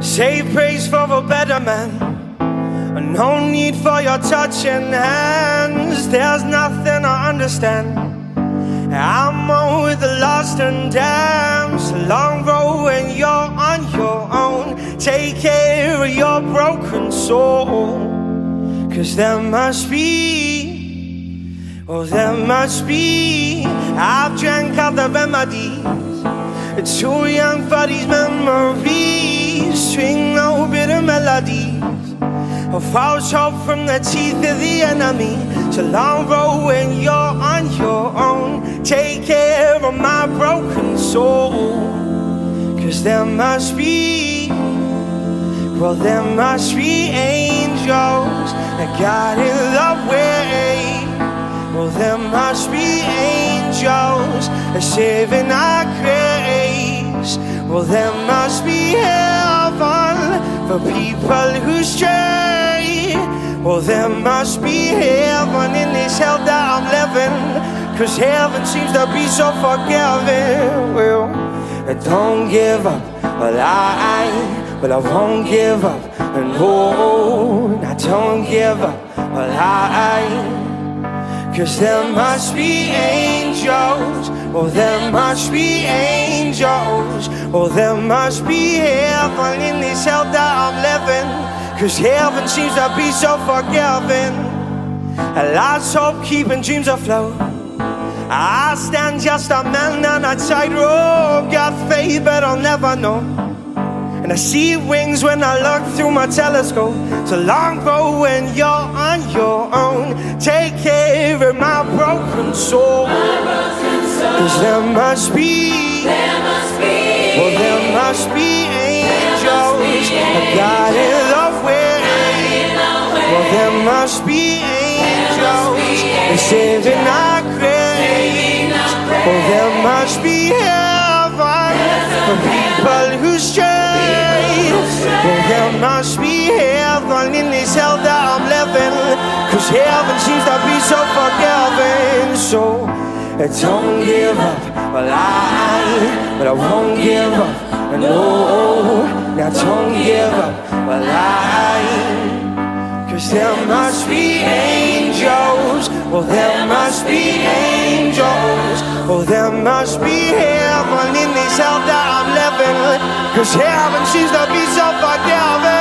Save praise for a better man. No need for your touching hands. There's nothing I understand. I'm on with the lost and damned. Long road when you're on your own. Take care of your broken soul. Cause there must be, oh, there must be. I've drank out the remedies. Too young for these melodies. False hope from the teeth of the enemy. It's a long road when you're on your own. Take care of my broken soul. Cause there must be, well, there must be angels that got in the way. Well, there must be angels saving our grace. Well, there must be heaven for people who stray. Well, there must be heaven in this hell that I'm living. Cause heaven seems to be so forgiving. Well, I don't give up. Well, I, but I won't give up. And oh, I don't give up. Well, I, Cause there must be angels. Oh, there must be angels. Oh, there must be heaven in this hell that I'm living. Cause heaven seems to be so forgiving. I lost hope keeping dreams afloat. I stand just a man on a tightrope. Got faith, but I'll never know. And I see wings when I look through my telescope. A long road when you're on your own. Take care of my broken soul. Cause there must be, There must be. Must be angels. And saving our grace. Well, there must be heaven for people who stray. Well, there must be heaven in this hell that I'm living. Cause heaven seems to be so forgiving. So uh, don't give up. Well, I, but I won't give up. No, now don't give up. Well, I. Cause there must be angels. Well, there must be angels. Oh, there must be heaven in this hell that I'm living. Cause heaven seems to be so forgiving.